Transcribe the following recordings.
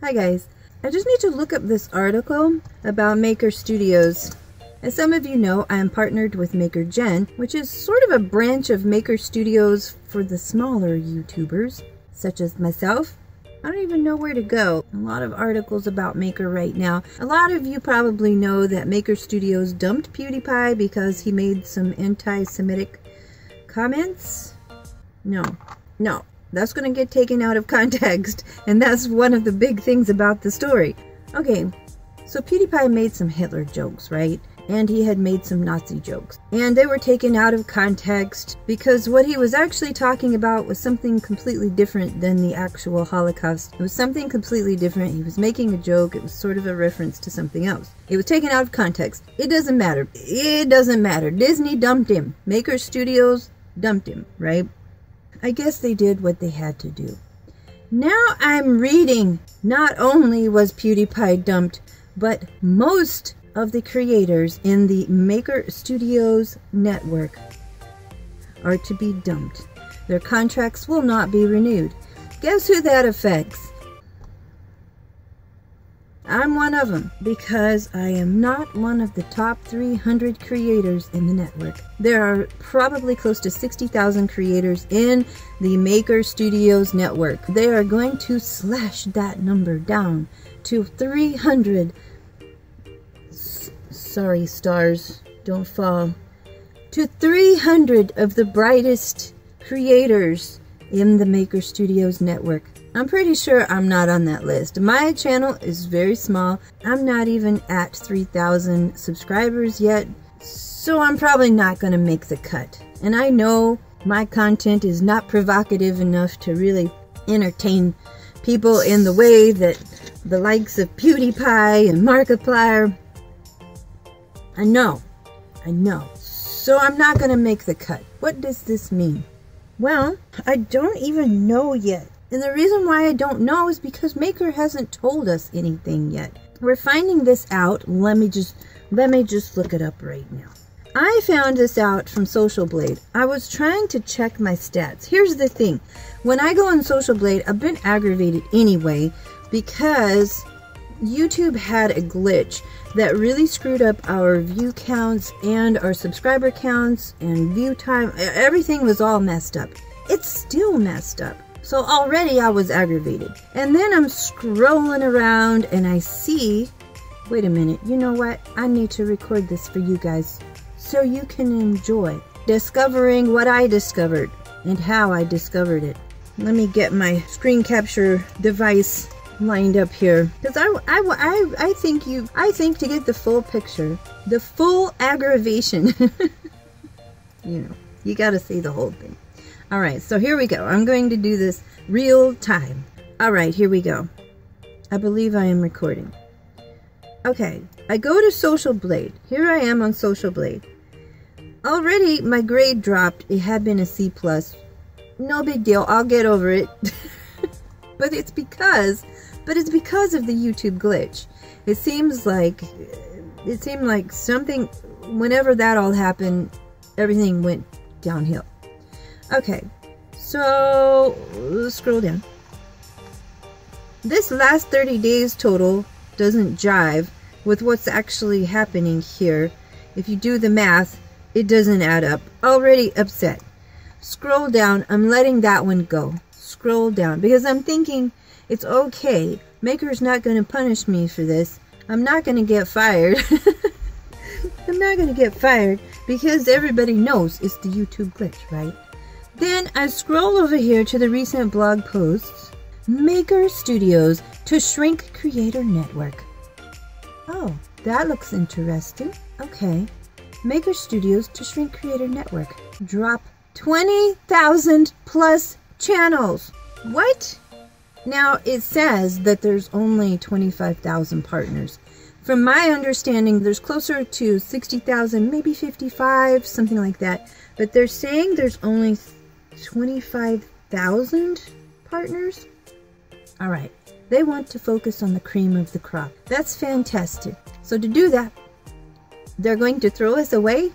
Hi guys. I just need to look up this article about Maker Studios. As some of you know, I am partnered with Maker Gen, which is sort of a branch of Maker Studios for the smaller YouTubers, such as myself. I don't even know where to go. A lot of articles about Maker right now. A lot of you probably know that Maker Studios dumped PewDiePie because he made some anti-Semitic comments. No, no, that's going to get taken out of context, and that's one of the big things about the story. Okay, so PewDiePie made some Hitler jokes, right? And he had made some Nazi jokes. And they were taken out of context because what he was actually talking about was something completely different than the actual Holocaust. It was something completely different. He was making a joke. It was sort of a reference to something else. It was taken out of context. It doesn't matter. It doesn't matter. Disney dumped him. Maker Studios dumped him, right? I guess they did what they had to do. Now I'm reading. Not only was PewDiePie dumped, but most of the creators in the Maker Studios network are to be dumped. Their contracts will not be renewed. Guess who that affects? I'm one of them because I am not one of the top 300 creators in the network. There are probably close to 60,000 creators in the Maker Studios network. They are going to slash that number down to 300. S sorry, stars, don't fall. To 300 of the brightest creators in the Maker Studios network. I'm pretty sure I'm not on that list. My channel is very small. I'm not even at 3,000 subscribers yet, so I'm probably not going to make the cut. And I know my content is not provocative enough to really entertain people in the way that the likes of PewDiePie and Markiplier. I know. I know. So I'm not going to make the cut. What does this mean? Well, I don't even know yet. And the reason why I don't know is because Maker hasn't told us anything yet. We're finding this out. Let me just let me just look it up right now. I found this out from Social Blade. I was trying to check my stats. Here's the thing. When I go on Social Blade, I've been aggravated anyway because YouTube had a glitch that really screwed up our view counts and our subscriber counts and view time. Everything was all messed up. It's still messed up. So already I was aggravated. And then I'm scrolling around and I see, wait a minute, you know what? I need to record this for you guys so you can enjoy discovering what I discovered and how I discovered it. Let me get my screen capture device lined up here because I, I, I, I think you I think to get the full picture the full aggravation you know you got to see the whole thing all right, so here we go. I'm going to do this real time. All right, here we go. I believe I am recording. Okay, I go to Social Blade. Here I am on Social Blade. Already my grade dropped. It had been a C+. plus. No big deal. I'll get over it. but it's because, but it's because of the YouTube glitch. It seems like, it seemed like something, whenever that all happened, everything went downhill. Okay, so scroll down. This last 30 days total doesn't jive with what's actually happening here. If you do the math, it doesn't add up. Already upset. Scroll down. I'm letting that one go. Scroll down because I'm thinking it's okay. Maker's not going to punish me for this. I'm not going to get fired. I'm not going to get fired because everybody knows it's the YouTube glitch, right? Then I scroll over here to the recent blog posts. Maker Studios to shrink creator network. Oh, that looks interesting. Okay. Maker Studios to shrink creator network. Drop 20,000 plus channels. What? Now it says that there's only 25,000 partners. From my understanding, there's closer to 60,000, maybe 55, something like that. But they're saying there's only 25,000 partners? All right, they want to focus on the cream of the crop. That's fantastic. So to do that, they're going to throw us away?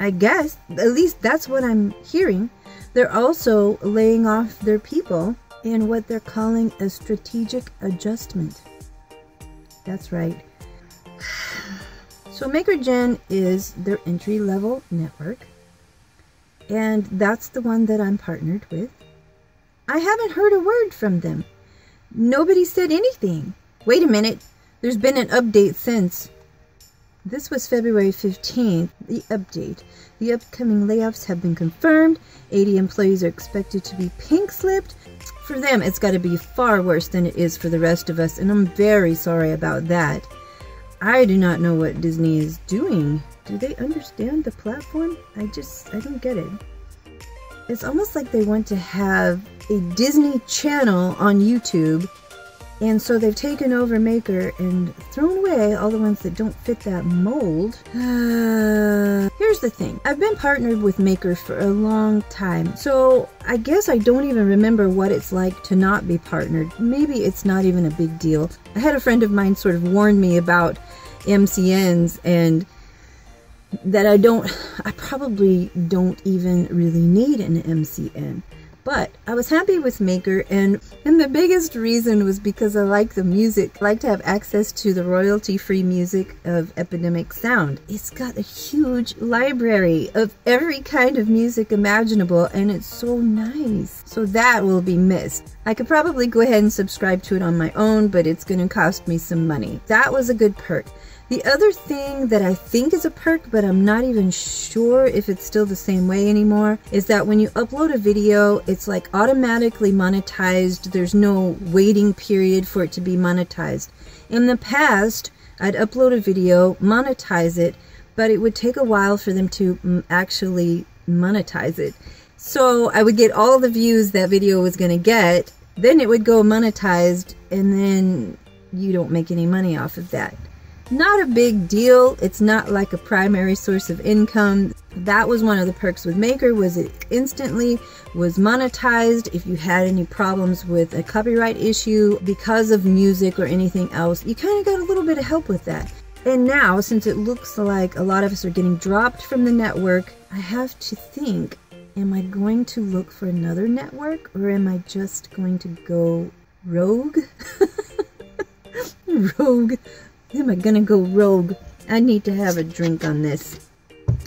I guess. At least that's what I'm hearing. They're also laying off their people. in what they're calling a strategic adjustment. That's right. So MakerGen is their entry level network, and that's the one that I'm partnered with. I haven't heard a word from them. Nobody said anything. Wait a minute, there's been an update since. This was February 15th, the update. The upcoming layoffs have been confirmed. 80 employees are expected to be pink slipped. For them, it's got to be far worse than it is for the rest of us, and I'm very sorry about that. I do not know what Disney is doing. Do they understand the platform? I just, I don't get it. It's almost like they want to have a Disney channel on YouTube and so they've taken over Maker and thrown away all the ones that don't fit that mold. Uh, here's the thing. I've been partnered with Maker for a long time. So I guess I don't even remember what it's like to not be partnered. Maybe it's not even a big deal. I had a friend of mine sort of warn me about MCNs and that I don't, I probably don't even really need an MCN. But I was happy with Maker and, and the biggest reason was because I like the music. I like to have access to the royalty-free music of Epidemic Sound. It's got a huge library of every kind of music imaginable and it's so nice. So that will be missed. I could probably go ahead and subscribe to it on my own, but it's going to cost me some money. That was a good perk. The other thing that I think is a perk, but I'm not even sure if it's still the same way anymore, is that when you upload a video, it's like automatically monetized. There's no waiting period for it to be monetized. In the past, I'd upload a video, monetize it, but it would take a while for them to mm, actually monetize it. So I would get all the views that video was going to get, then it would go monetized, and then you don't make any money off of that. Not a big deal. It's not like a primary source of income. That was one of the perks with Maker was it instantly was monetized. If you had any problems with a copyright issue because of music or anything else, you kind of got a little bit of help with that. And now, since it looks like a lot of us are getting dropped from the network, I have to think, am I going to look for another network or am I just going to go rogue? rogue Am I gonna go rogue? I need to have a drink on this.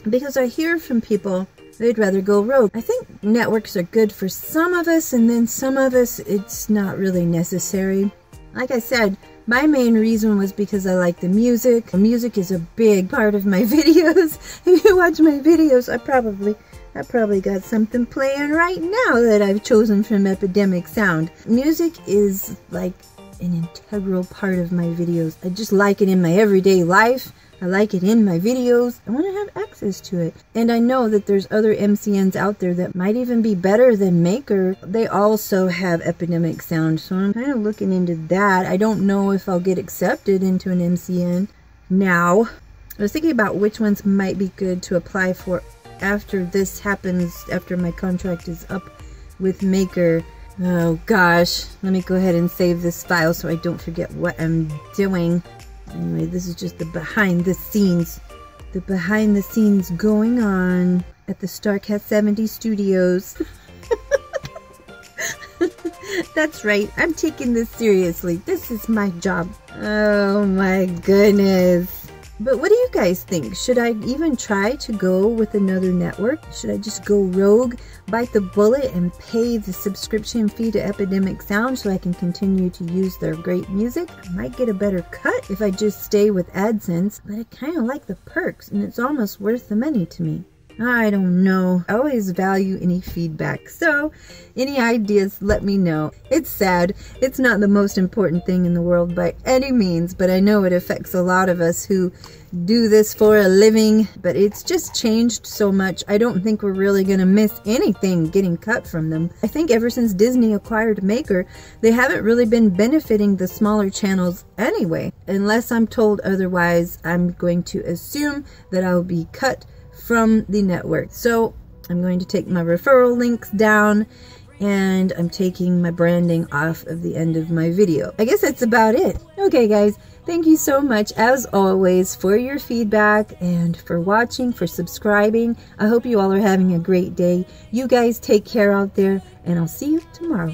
Because I hear from people they'd rather go rogue. I think networks are good for some of us, and then some of us, it's not really necessary. Like I said, my main reason was because I like the music. Music is a big part of my videos. if you watch my videos, I probably I probably got something playing right now that I've chosen from Epidemic Sound. Music is like an integral part of my videos. I just like it in my everyday life. I like it in my videos. I want to have access to it. And I know that there's other MCNs out there that might even be better than Maker. They also have Epidemic Sound, so I'm kind of looking into that. I don't know if I'll get accepted into an MCN now. I was thinking about which ones might be good to apply for after this happens, after my contract is up with Maker. Oh gosh, let me go ahead and save this file so I don't forget what I'm doing. Anyway, this is just the behind the scenes, the behind the scenes going on at the StarCat 70 studios. That's right, I'm taking this seriously. This is my job. Oh my goodness. But what do you guys think? Should I even try to go with another network? Should I just go rogue, bite the bullet, and pay the subscription fee to Epidemic Sound so I can continue to use their great music? I might get a better cut if I just stay with AdSense, but I kind of like the perks and it's almost worth the money to me. I don't know. I always value any feedback. So, any ideas, let me know. It's sad. It's not the most important thing in the world by any means, but I know it affects a lot of us who do this for a living. But it's just changed so much. I don't think we're really going to miss anything getting cut from them. I think ever since Disney acquired Maker, they haven't really been benefiting the smaller channels anyway. Unless I'm told otherwise, I'm going to assume that I'll be cut from the network. So I'm going to take my referral links down and I'm taking my branding off of the end of my video. I guess that's about it. Okay guys, thank you so much as always for your feedback and for watching, for subscribing. I hope you all are having a great day. You guys take care out there and I'll see you tomorrow.